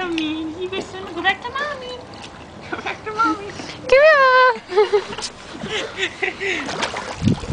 mommy. You guys want to go back to mommy. Go back to mommy. Come here.